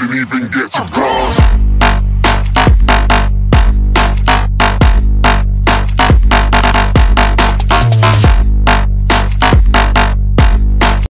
didn't even get to run.